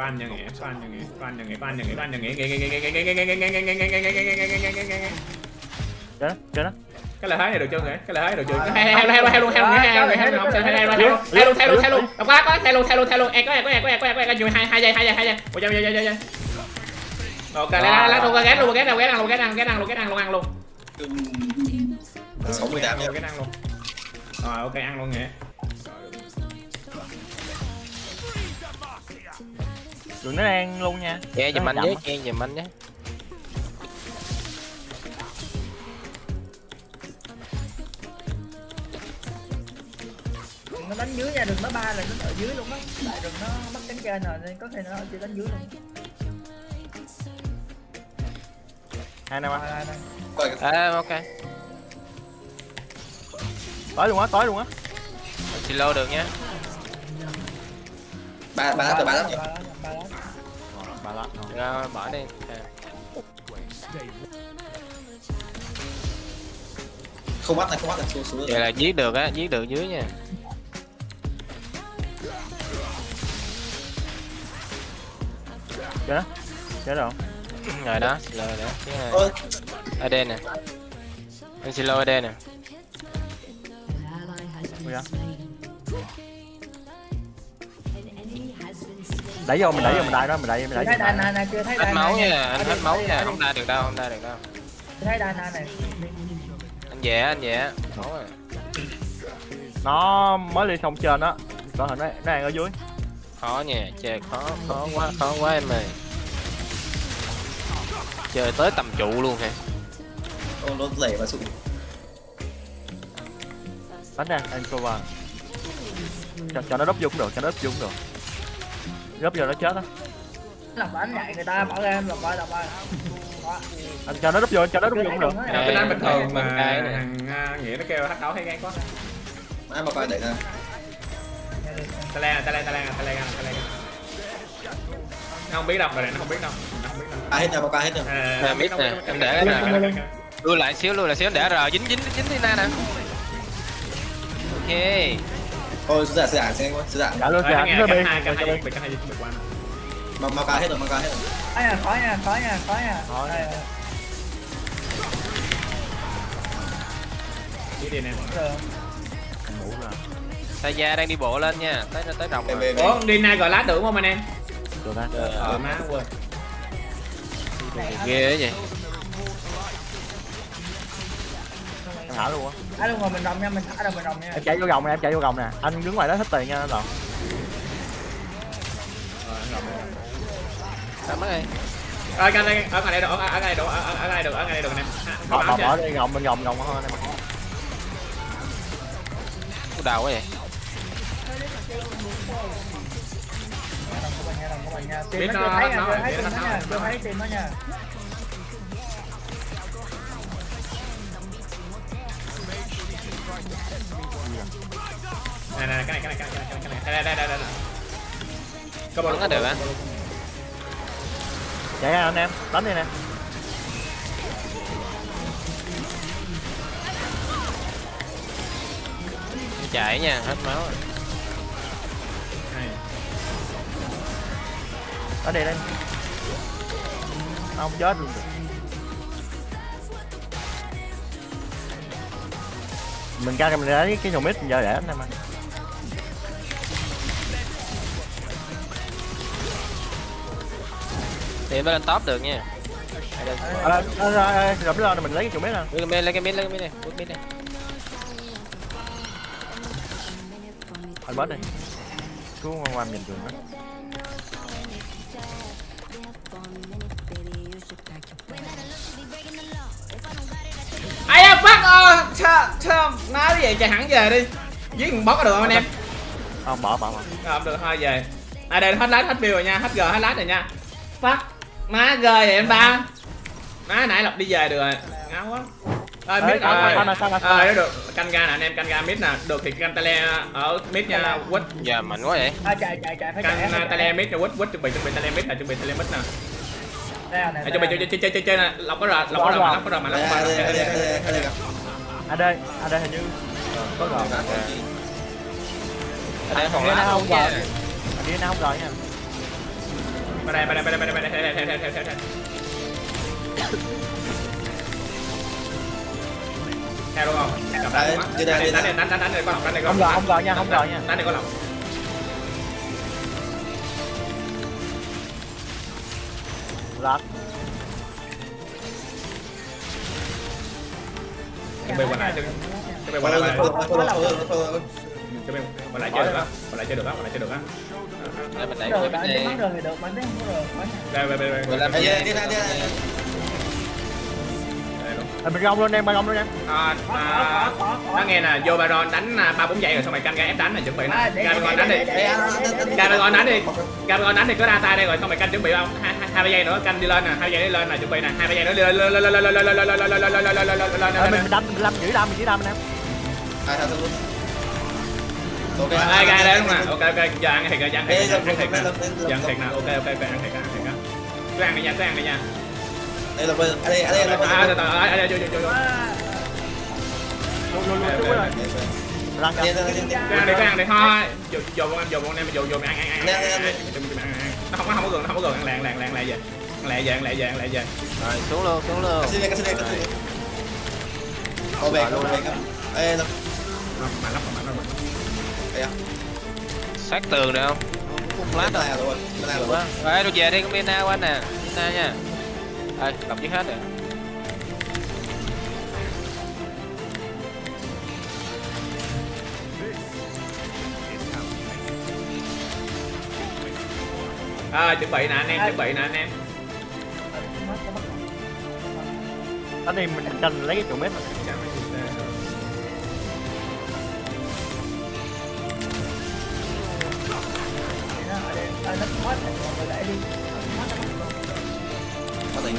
có anh nha nghĩa có anh nha nghĩa có anh nghĩa có anh nghĩa có anh nha nghĩa nghĩa nghĩa nghĩa nghĩa nghĩa nghĩa nghĩa nghĩa nghĩa nghĩa nghĩa nghĩa nghĩa nghĩa nghĩa nghĩa nghĩa Chết đó, chết đó. cái lợi thế này được chưa nghĩa cái lợi thế được chưa hay hay hay hay luôn hay luôn hay luôn hay luôn không hay hay luôn hay luôn hay luôn hay luôn hay luôn có có hay luôn hay luôn hay luôn e có e có e có e có e có e có hai hai giây hai giây hai giây ôi trời trời trời trời ok lấy lấy luôn ghét luôn ghét luôn ghét ăn luôn ghét ăn ghét ăn luôn ghét ăn luôn ăn luôn sáu mươi tám ghét ăn luôn rồi ok ăn luôn nghĩa Đừng nó đang luôn nha. Che giùm anh với, á. che giùm anh. Đừng nó đánh dưới nha đừng nó ba là nó ở dưới luôn á tại đừng nó mất cánh trên rồi nên có thể nó chỉ đánh dưới luôn Hai năm coi À, ok. Tới luôn á, tới luôn á. Silo được nha. ba ba lát ba lát Lát. Bà lát. Rồi, bỏ đi. Ok. không bắt này không bắt này xuống xuống Vậy là giết được á, giết được dưới nha. Chết đó. Chết rồi. Rồi đó, Silo đó. Chứ, à, ơ AD nè. Anh Silo AD nè. Ui da. Đẩy vô mình đẩy vô mình đẩy đó, mình đẩy mình đẩy. thấy đàn này nè chưa thấy máu này nha, anh hết máu nha, không ra được đâu, không ra được đâu. thấy đàn này này Anh về, anh về. Máu rồi. Nó mới lên không trên á. Có hình nó nó đang ở dưới. khó nha chơi khó khó quá khó quá em ơi chơi tới tầm trụ luôn hả ô nó lẻ và sụp Đánh ra, anh cover. Cho, cho nó vô cũng được, cho nó vô cũng được. Đúp vô nó chết á. làm đánh dạy người ta bỏ ra em làm ba làm ba Anh cho nó đúp vô, cho nó đúp vô cũng được. Cái đánh bình thường mà thằng à, nghĩa nó kêu thách đấu hay gan quá. Ai mà coi đẩy ra ta len ta len ta len ta len ta len nó không biết đâu rồi này nó không biết đâu. Nó không biết đâu. À hết nhà bao ca hết rồi À, À, biết nè, em để nè. lui lại xíu lui lại xíu để rồi dính dính dính Tina nè. Ok Thôi sứ giả sứ giả xem quá, sứ giả. đã dạ luôn, sứ giả cứ bên, cả hai bên, cả hai bên qua nào. Mà mà cá hết rồi, mà cá hết rồi. Ai à, khói nha, khói nha, khói nha. Khói. Đi đi em. Ngủ rồi. Taya đang đi bộ lên nha, tới tới rồng rồi. Ủa, đi nay gọi lát được không anh em? Được rồi Ờ, má quên. Ghê vậy. Em thả luôn á. Thả luôn rồi mình rồng nha mình thả rồi mình rồng nha Em chạy vô gồng nè, em chạy vô gồng nè. Anh đứng ngoài đó hết tiền nha rồi. sao mất đi ở cái này ở cái này được ở cái này được ở cái này được ở cái này được nè Bỏ bỏ bỏ đi gồng bên gồng gồng hơn anh em. Đầu quá vậy rồng rồng Biết nó nó thấy nó thấy biết nó nó này này cái này cái này cái này cái này cái này đây đây đây đây có bao Vẫn có được á Chạy ra anh em, đánh đi nè. chạy nha hết máu rồi này đây đi. Không chết luôn. Mình ra mình lấy cái dòng mít giờ để anh em ăn. Thì em mới lên top được nha Đây, đây. Ờ, ờ, ờ, rồi mới lên mình lấy cái nhiều mít nè. lấy cái lấy cái mid lấy cái mid này quất mid này Anh bớt đi. Cứ ngoan ngoan nhìn trường đó. ai da fuck ơ sao nói vậy chạy hẳn về đi giết một bóng có được không anh em Không bỏ bỏ bỏ. Không được thôi về à đây hết lát hết bill rồi nha hết g hết lát rồi nha fuck má g vậy em ba? Má nãy lộc đi về được rồi. Ngáo quá. Ơi mid rồi. ờ nếu được. Canh ga nè anh em canh ga mid nè. Được thì canh tele ở mid nha quýt. Giờ mạnh quá vậy. À, chạy chạy chạy canh chạy. tele mid nè quýt quýt chuẩn bị chuẩn bị tele mid nè chuẩn bị tele mid nè. Đây nè, à, chuẩn bị đây chơi nè. chơi chơi chơi chơi nè. Lộc có rồi lộc có rồi mà lộc có rồi mà đây có rồi. đây đây đây đây đây AD, AD hình như có rồi. ở đây còn Anh lá không rồi. nha Anh đi nó không rồi nha. ไปได้ไปได้ไปได้ไปได้ไปได้ไปได้ไปได้แทนลงเอาจับได้นั่นเนี่ยนั่นนั่นเนี่ยก็หลับนั่นเนี่ยก็หลับ không lỡ nha không lỡ nha Đánh này có lòng lọt Chuẩn bị qua lại Chuẩn bị qua lại chuẩn bị qua lại chơi được á qua lại chơi được á qua lại chơi được á Để mình đẩy Rồi, bên bắn rồi thì được, bạn đánh không có rồi, đây đây đây làm đây gì? đi ra đi ra à, mình rong luôn em mình rong luôn em à, à, nó nghe nè vô baron đánh à, ba bốn giây rồi xong mày canh ra ép đánh này chuẩn bị À, nè để- đánh đi để- Gaberon đánh đi Gaberon đánh thì cứ ra tay đây rồi xong mày canh chuẩn bị không hai ba giây nữa canh đi lên nè hai giây đi lên nè chuẩn bị nè hai ba giây nữa lên lên lên lên lên lên lên lên lên lên lên lên lên lên lên lên Ờ, mình lên mình đâm mình đâm giữ đâm mình giữ đâm anh em hai thằng luôn ok ai gai đấy đúng không ok ok giờ ăn thiệt rồi ăn giờ ăn thiệt nè ăn thiệt nè ok ok ok ăn thiệt ăn thiệt á cứ ăn đi nha cứ ăn đi nha. Đây là bên đây đây là bên à từ từ ở đây vô vô vô À, luôn luôn luôn Ok, chú ok. rồi ăn đi ăn đi. Thôi vô vô bọn em vô bọn em vô vô mày ăn ăn ăn nó không có không có gần nó không có gần ăn lẹ lẹ ăn lẹ về. Ăn lẹ về lẹ về lẹ về. Rồi xuống luôn, xuống luôn. ô về ô không ê nó mạnh lắm mạnh lắm đây à Sát tường được không? lát này rồi bên này rồi tôi về đi con Mina của anh nè. Mina nha. Ê, đọc chứ hết rồi. à chuẩn bị nè anh em chuẩn bị nè anh em anh thì mình cần lấy cái chỗ mét này nó mất rồi, mọi người lại đi. Nó mất, nó mất. có tình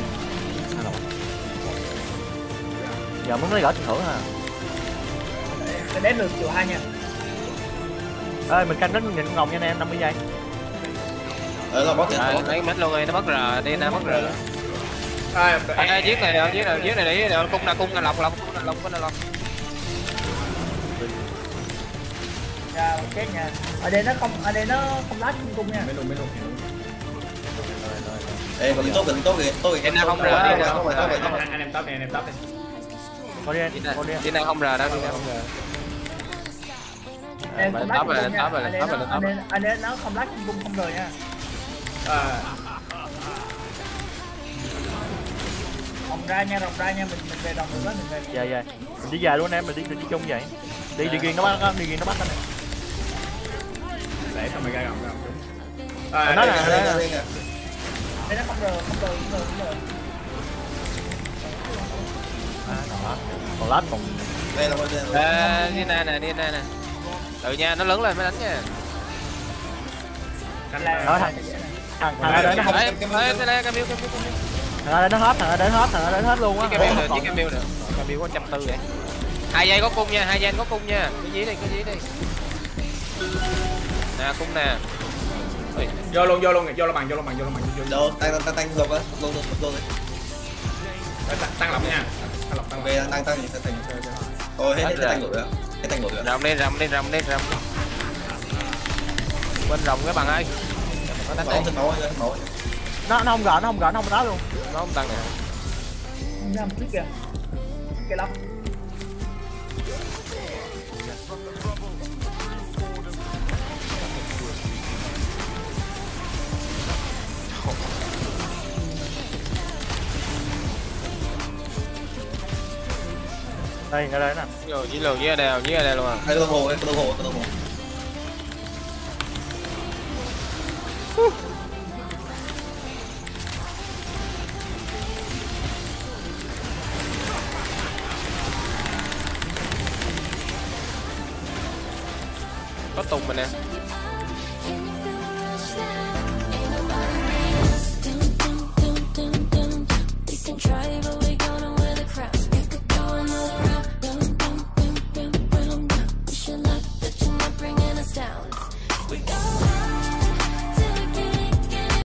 giờ muốn lấy gỡ tiền thưởng à Để đến lượt chịu hai nha. ơi mình canh đến nghìn ngọc nha anh em 50 giây ở là bot tiền Rồi, lấy mất luôn rồi, nó mất rồi, đi nó mất rồi. Anh ơi, giết này được, giết này, giết này đi, được, cung là cung là lọc, lọc, cung là lọc, cung là lọc. Ra chết nha. Ở đây nó không, ở đây nó không lát cung cung nha. mấy luôn mấy luôn ê còn tốt gần tốt kìa kìa Em đang không kìa, đi, kìa, tốt kìa. anh em top đi anh em top đi có đi anh này, có đi anh đi này không rờ đâu, đi này không rờ. Rồi, không lát top cung nha. top rồi, Ở đây top nó- không lát cung cung không rồi nha. à, Rồng ra nha, rồng ra nha, mình mình về rồng được đó, mình về. dạ dạ mình đi dài luôn anh em mình đi đi chung vậy đi đi riêng nó bắt đi riêng nó bắt anh em để xong mày ra gồng gồng chúng Nó à, là- đây, Đây, đây, nó không rồi, không rồi, không rồi, không à, đó. còn lát còn đây là đây là này nè, này nè. Ừ nha, nó lớn lên mới đánh nha. đánh Là- Đó, thằng- thằng thằng ở đây nó không cái cái cái cái thằng ở đây nó hết thằng nó hết thằng nó hết luôn á cái miêu được, cái miêu được. Có trăm tư vậy. Hai giây có cung nha, hai giây có cung nha. Cái gì đi, cái gì đi. Nè, cung nè. Ui, vô luôn vô luôn vô luôn bằng vô luôn bằng vô luôn bằng vô đâu tăng tăng tăng lục á luôn luôn luôn đi. Tăng tăng lọc nha. Tăng lọc tăng tăng tăng gì tăng tăng thôi hết hết tăng lục rồi hết tăng lục rồi rồng đi, rồng đi, rồng đi, rồng đi. Bên rồng cái bằng ơi. Nó nó không gỡ nó không gỡ nó không đá luôn. Nó không tăng một chút kìa. Kìa lắm. đây ngay đấy nè nhiều như lều như này như này luôn à cái đồng hồ cái đồng hồ cái đồng hồ có tùng mình nè